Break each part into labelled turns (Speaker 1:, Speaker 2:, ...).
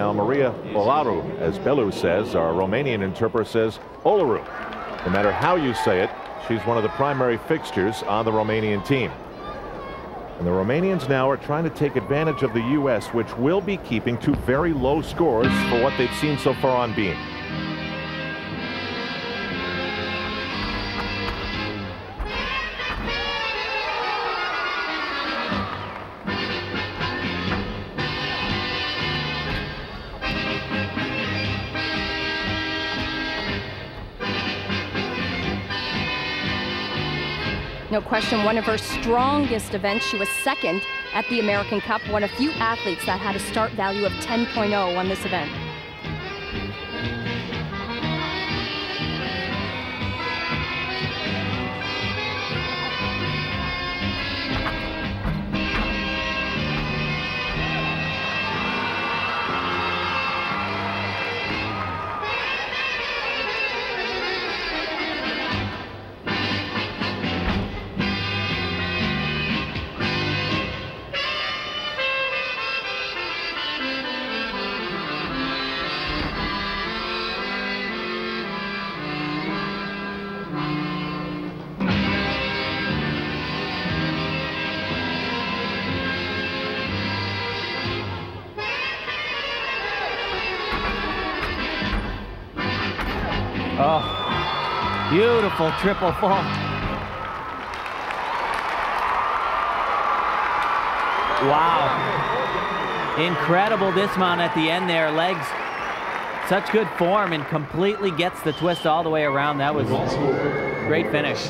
Speaker 1: Now, Maria Olaru, as Belu says, our Romanian interpreter says Olaru. No matter how you say it, she's one of the primary fixtures on the Romanian team. And the Romanians now are trying to take advantage of the U.S., which will be keeping two very low scores for what they've seen so far on beam.
Speaker 2: No question, one of her strongest events. She was second at the American Cup, one of few athletes that had a start value of 10.0 on this event.
Speaker 3: Oh, beautiful triple full. Wow. Incredible dismount at the end there. Legs, such good form and completely gets the twist all the way around. That was great finish.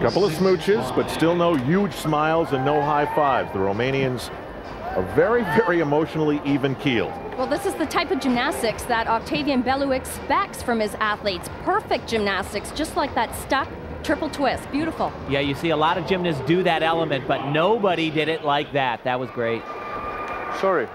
Speaker 1: Couple of smooches, but still no huge smiles and no high fives. The Romanians are very, very emotionally even keeled.
Speaker 2: Well, this is the type of gymnastics that Octavian Belu expects from his athletes. Perfect gymnastics, just like that stuck triple twist. Beautiful.
Speaker 3: Yeah, you see a lot of gymnasts do that element, but nobody did it like that. That was great.
Speaker 4: Sorry.